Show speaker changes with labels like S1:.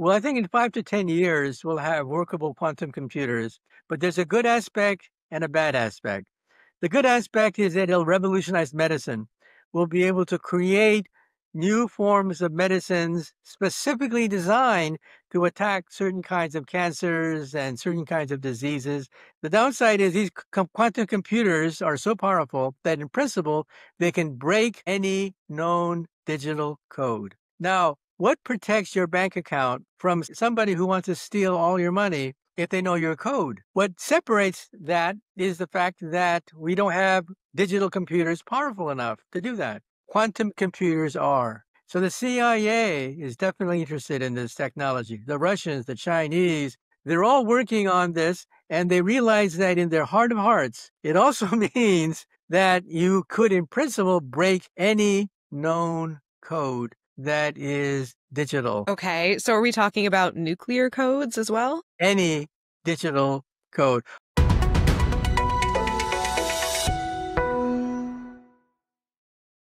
S1: Well, I think in five to 10 years, we'll have workable quantum computers, but there's a good aspect and a bad aspect. The good aspect is that it'll revolutionize medicine. We'll be able to create new forms of medicines specifically designed to attack certain kinds of cancers and certain kinds of diseases. The downside is these quantum computers are so powerful that in principle, they can break any known digital code. Now, what protects your bank account from somebody who wants to steal all your money if they know your code? What separates that is the fact that we don't have digital computers powerful enough to do that quantum computers are. So the CIA is definitely interested in this technology. The Russians, the Chinese, they're all working on this and they realize that in their heart of hearts, it also means that you could, in principle, break any known code that is digital.
S2: Okay. So are we talking about nuclear codes as well?
S1: Any digital code.